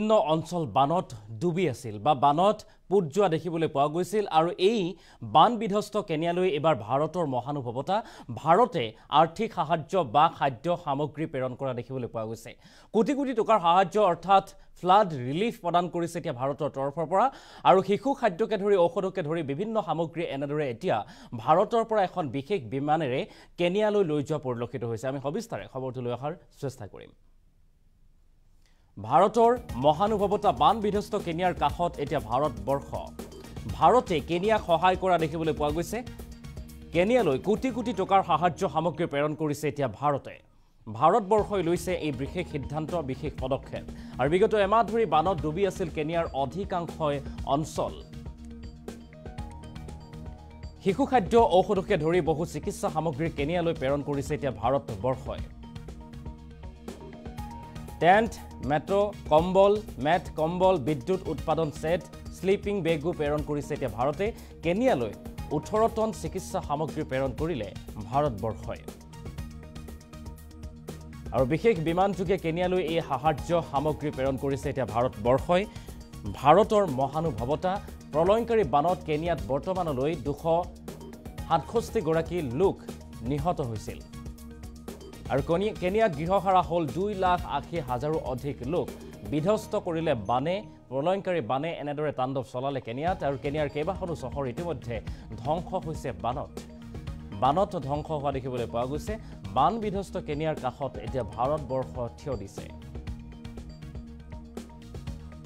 বিভিন্ন অঞ্চল বানত ডুবি আছিল বা বানত পোত যোৱা দেখিবলৈ পোৱা গৈছিল আৰু এই বান বিধ্বস্ত কেনিয়ালৈ এইবাৰ ভাৰতৰ মহানুভৱতা ভাৰতে আৰ্থিক সাহায্য বা খাদ্য সামগ্ৰী প্ৰেৰণ কৰা দেখিবলৈ পোৱা গৈছে। কোটি কোটি টকাৰ সাহায্য অৰ্থাৎ ফ্লাড ৰিলিফ প্ৰদান কৰিছে এতিয়া ভাৰতৰ তৰফৰ পৰা আৰু শিশু খাদ্যকে ধৰি ঔষধকে ধৰি বিভিন্ন সামগ্ৰী এনেদৰে এতিয়া ভাৰতৰ পৰা এখন বিশেষ বিমানেৰে কেনিয়ালৈ লৈ যোৱা পৰিলক্ষিত হৈছে। আমি সবিস্তাৰে খবৰটো লৈ অহাৰ চেষ্টা কৰিম। ভাৰতৰ মহানুভৱতা বান বিধ্বস্ত কেনিয়াৰ কাষত এতিয়া ভাৰতবৰ্ষ ভাৰতে কেনিয়াক সহায় কৰা দেখিবলৈ পোৱা গৈছে। কেনিয়ালৈ কোটি কোটি টকাৰ সাহায্য সামগ্ৰী প্ৰেৰণ কৰিছে এতিয়া ভাৰতে। ভাৰতবৰ্ষই লৈছে এই বিশেষ সিদ্ধান্ত বিশেষ পদক্ষেপ। আৰু বিগত এমাহ ধৰি বানত ডুবি আছিল কেনিয়াৰ অধিকাংশই অঞ্চল। শিশু খাদ্য ঔষধকে ধৰি বহু চিকিৎসা সামগ্ৰী কেনিয়ালৈ প্ৰেৰণ কৰিছে এতিয়া ভাৰতবৰ্ষই টেণ্ট মেট্ৰ' কম্বল মেট কম্বল বিদ্যুৎ উৎপাদন ছেট শ্লিপিং বেগো প্ৰেৰণ কৰিছে এতিয়া ভাৰতে। কেনিয়ালৈ ওঠৰ টন চিকিৎসা সামগ্ৰী প্ৰেৰণ কৰিলে ভাৰতবৰ্ষই। আৰু বিশেষ বিমানযোগে কেনিয়ালৈ এই সাহায্য সামগ্ৰী প্ৰেৰণ কৰিছে এতিয়া ভাৰতবৰ্ষই। ভাৰতৰ মহানুভৱতা প্ৰলয়ংকাৰী বানত কেনিয়াত বৰ্তমানলৈ দুশ সাতষষ্ঠিগৰাকী লোক নিহত হৈছিল। আৰু কনি কেনিয়াত গৃহহাৰা হ'ল দুই লাখ আশী হাজাৰো অধিক লোক। বিধ্বস্ত কৰিলে বানে প্ৰলয়ংকাৰী বানে এনেদৰে তাণ্ডৱ চলালে কেনিয়াত আৰু কেনিয়াৰ কেইবাখনো চহৰ ইতিমধ্যে ধ্বংস হৈছে বানত। বানত ধ্বংস হোৱা দেখিবলৈ পোৱা গৈছে। বান বিধ্বস্ত কেনিয়াৰ কাষত এতিয়া ভাৰতবৰ্ষ থিয় দিছে।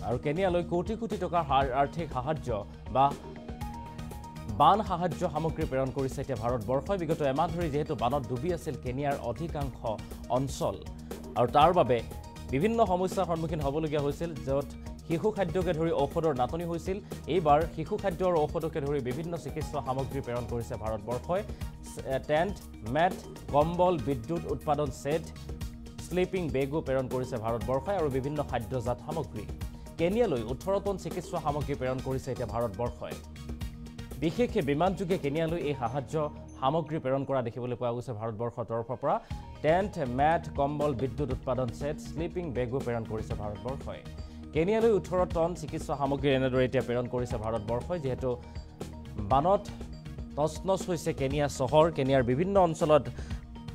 আৰু কেনিয়ালৈ কোটি কোটি টকাৰ আৰ্থিক সাহায্য বা বান সাহায্য সামগ্ৰী প্ৰেৰণ কৰিছে এতিয়া ভাৰতবৰ্ষই। বিগত এমাহ ধৰি যিহেতু বানত ডুবি আছিল কেনিয়াৰ অধিকাংশ অঞ্চল। আৰু তাৰ বাবে বিভিন্ন সমস্যাৰ সন্মুখীন হ'বলগীয়া হৈছিল য'ত শিশু খাদ্যকে ধৰি ঔষধৰ নাটনি হৈছিল। এইবাৰ শিশু খাদ্য আৰু ঔষধকে ধৰি বিভিন্ন চিকিৎসা সামগ্ৰী প্ৰেৰণ কৰিছে ভাৰতবৰ্ষই। টেণ্ট মেট কম্বল বিদ্যুৎ উৎপাদন ছেট শ্লিপিং বেগো প্ৰেৰণ কৰিছে ভাৰতবৰ্ষই আৰু বিভিন্ন খাদ্যজাত সামগ্ৰী। কেনিয়ালৈ ওঠৰ টন চিকিৎসা সামগ্ৰী প্ৰেৰণ কৰিছে এতিয়া ভাৰতবৰ্ষই। বিশেষকৈ বিমানযোগে কেনিয়ালৈ এই সাহায্য সামগ্ৰী প্ৰেৰণ কৰা দেখিবলৈ পোৱা গৈছে ভাৰতবৰ্ষৰ তৰফৰ পৰা। টেণ্ট মেট কম্বল বিদ্যুৎ উৎপাদন ছেট শ্লিপিং বেগো প্ৰেৰণ কৰিছে ভাৰতবৰ্ষই। কেনিয়ালৈ ওঠৰ টন চিকিৎসা সামগ্ৰী এনেদৰে এতিয়া প্ৰেৰণ কৰিছে ভাৰতবৰ্ষই যিহেতু বানত তচনচ হৈছে কেনিয়া চহৰ। কেনিয়াৰ বিভিন্ন অঞ্চলত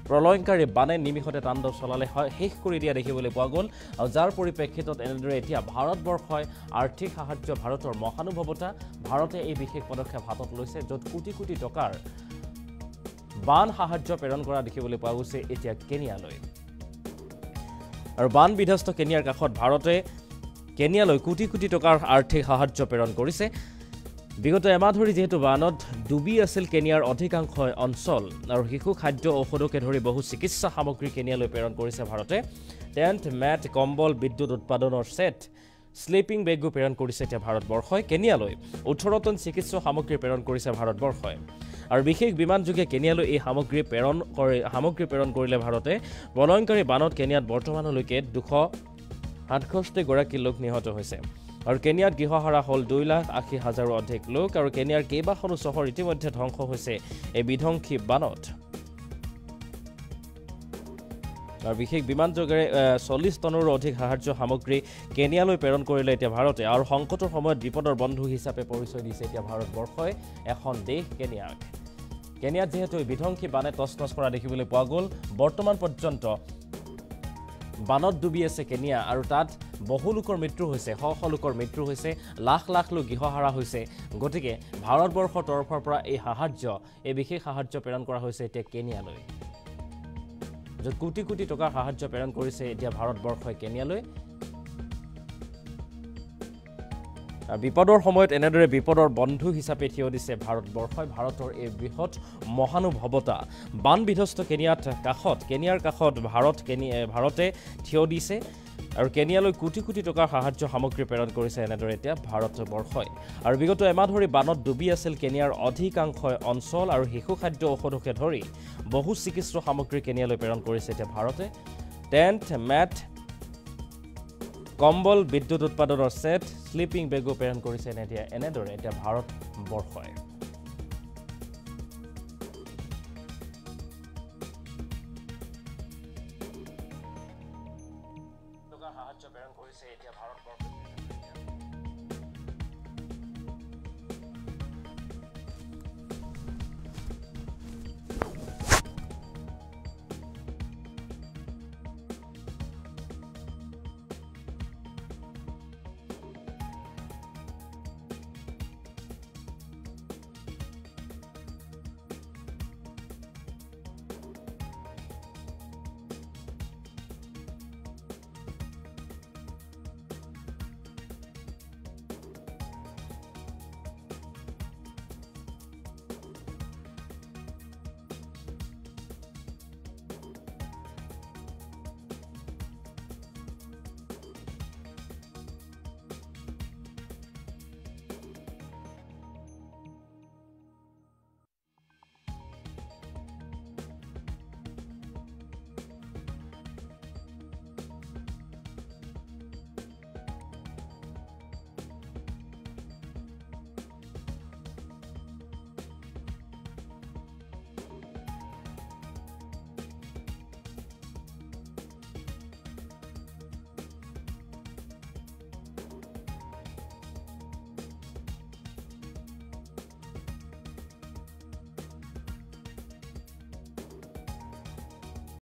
প্ৰলয়ংকাৰী বানে নিমিষতে তাণ্ডৱ চলালে হয় শেষ কৰি দিয়া দেখিবলৈ পোৱা গ'ল। আৰু যাৰ পৰিপ্ৰেক্ষিতত এনেদৰে এতিয়া ভাৰতবৰ্ষই আৰ্থিক সাহায্য ভাৰতৰ মহানুভৱতা ভাৰতে এই বিশেষ পদক্ষেপ হাতত লৈছে য'ত কোটি কোটি টকাৰ বান সাহায্য প্ৰেৰণ কৰা দেখিবলৈ পোৱা গৈছে এতিয়া কেনিয়ালৈ। আৰু বান বিধ্বস্ত কেনিয়াৰ কাষত ভাৰতে কেনিয়ালৈ কোটি কোটি টকাৰ আৰ্থিক সাহায্য প্ৰেৰণ কৰিছে। বিগত এমাহ ধৰি যিহেতু বানত ডুবি আছিল কেনিয়াৰ অধিকাংশ অঞ্চল আৰু শিশু খাদ্য ঔষধকে ধৰি বহু চিকিৎসা সামগ্ৰী কেনিয়ালৈ প্ৰেৰণ কৰিছে ভাৰতে। টেণ্ট মেট কম্বল বিদ্যুৎ উৎপাদনৰ ছেট শ্লিপিং বেগো প্ৰেৰণ কৰিছে এতিয়া ভাৰতবৰ্ষই। কেনিয়ালৈ ওঠৰ টন চিকিৎসা সামগ্ৰী প্ৰেৰণ কৰিছে ভাৰতবৰ্ষই। আৰু বিশেষ বিমানযোগে কেনিয়ালৈ এই সামগ্ৰী প্ৰেৰণ কৰি সামগ্ৰী প্ৰেৰণ কৰিলে ভাৰতে। প্ৰলয়ংকাৰী বানত কেনিয়াত বৰ্তমানলৈকে দুশ সাতষষ্ঠিগৰাকী লোক নিহত হৈছে। আৰু কেনিয়াত গৃহহাৰা হ'ল দুই লাখ আশী হাজাৰো অধিক লোক আৰু কেনিয়াৰ কেইবাখনো চহৰ ইতিমধ্যে ধ্বংস হৈছে এই বিধ্বংসী বানত। আৰু বিশেষ বিমানযোগেৰে চল্লিছ টনৰো অধিক সাহায্য সামগ্ৰী কেনিয়ালৈ প্ৰেৰণ কৰিলে এতিয়া ভাৰতে আৰু সংকটৰ সময়ত বিপদৰ বন্ধু হিচাপে পৰিচয় দিছে এতিয়া ভাৰতবৰ্ষই এখন দেশ কেনিয়াক। কেনিয়াত যিহেতু বিধ্বংসী বানে তচনচ কৰা দেখিবলৈ পোৱা গ'ল বৰ্তমান পৰ্যন্ত বানত ডুবি আছে কেনিয়া আৰু তাত বহু লোকৰ মৃত্যু হৈছে শ শ লোকৰ মৃত্যু হৈছে লাখ লাখ লোক গৃহহাৰা হৈছে। গতিকে ভাৰতবৰ্ষৰ তৰফৰ পৰা এই সাহায্য এই বিশেষ সাহায্য প্ৰেৰণ কৰা হৈছে এতিয়া কেনিয়ালৈ। য'ত কোটি কোটি টকাৰ সাহায্য প্ৰেৰণ কৰিছে এতিয়া ভাৰতবৰ্ষই কেনিয়ালৈ। বিপদৰ সময়ত এনেদৰে বিপদৰ বন্ধু হিচাপে থিয় দিছে ভাৰতবৰ্ষই। ভাৰতৰ এই বৃহৎ মহানুভৱতা বান বিধ্বস্ত কেনিয়াত কাষত কেনিয়াৰ কাষত ভাৰত কেনিয়া ভাৰতে থিয় দিছে। আৰু কেনিয়ালৈ কোটি কোটি টকাৰ সাহায্য সামগ্ৰী প্ৰেৰণ কৰিছে এনেদৰে এতিয়া ভাৰতবৰ্ষই আৰু বিগত এমাহ ধৰি বানত ডুবি আছিল কেনিয়াৰ অধিকাংশ অঞ্চল আৰু শিশু খাদ্য ঔষধকে ধৰি বহু চিকিৎসা সামগ্ৰী কেনিয়ালৈ প্ৰেৰণ কৰিছে এতিয়া ভাৰতে। টেণ্ট মেট কম্বল বিদ্যুৎ উৎপাদনৰ ছেট শ্লিপিং বেগো প্ৰেৰণ কৰিছে এনে এতিয়া এনেদৰে এতিয়া ভাৰতবৰ্ষই